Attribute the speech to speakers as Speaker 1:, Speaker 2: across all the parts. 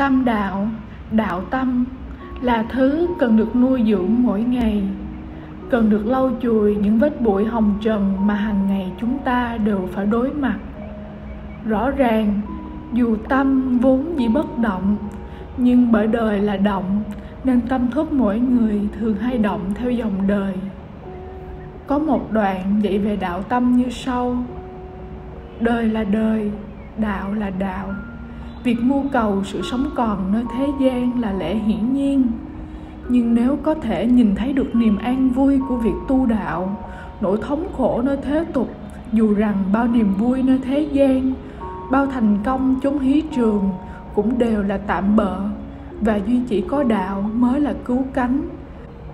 Speaker 1: tâm đạo đạo tâm là thứ cần được nuôi dưỡng mỗi ngày, cần được lau chùi những vết bụi hồng trần mà hàng ngày chúng ta đều phải đối mặt. Rõ ràng, dù tâm vốn dĩ bất động, nhưng bởi đời là động, nên tâm thức mỗi người thường hay động theo dòng đời. Có một đoạn dạy về đạo tâm như sau. Đời là đời, đạo là đạo việc mưu cầu sự sống còn nơi thế gian là lẽ hiển nhiên. Nhưng nếu có thể nhìn thấy được niềm an vui của việc tu đạo, nỗi thống khổ nơi thế tục, dù rằng bao niềm vui nơi thế gian, bao thành công chốn hí trường cũng đều là tạm bợ và duy chỉ có đạo mới là cứu cánh.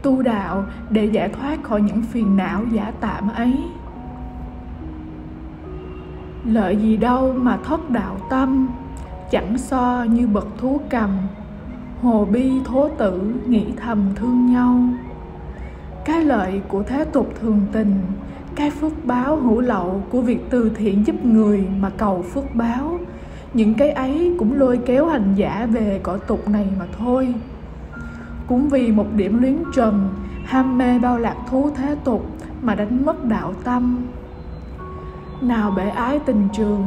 Speaker 1: Tu đạo để giải thoát khỏi những phiền não giả tạm ấy. Lợi gì đâu mà thất đạo tâm? Chẳng so như bậc thú cầm, hồ bi thố tử nghĩ thầm thương nhau. Cái lợi của thế tục thường tình, cái phước báo hữu lậu của việc từ thiện giúp người mà cầu phước báo. Những cái ấy cũng lôi kéo hành giả về cõi tục này mà thôi. Cũng vì một điểm luyến trần, ham mê bao lạc thú thế tục mà đánh mất đạo tâm. Nào bể ái tình trường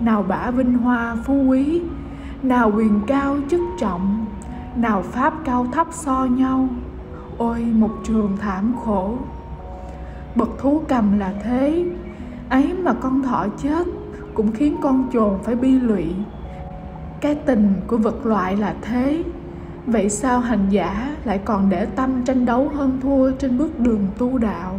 Speaker 1: nào bả vinh hoa phú quý, nào quyền cao chức trọng, nào pháp cao thấp so nhau. Ôi, một trường thảm khổ. Bậc thú cầm là thế, ấy mà con thỏ chết cũng khiến con chồn phải bi lụy. Cái tình của vật loại là thế, vậy sao hành giả lại còn để tâm tranh đấu hơn thua trên bước đường tu đạo?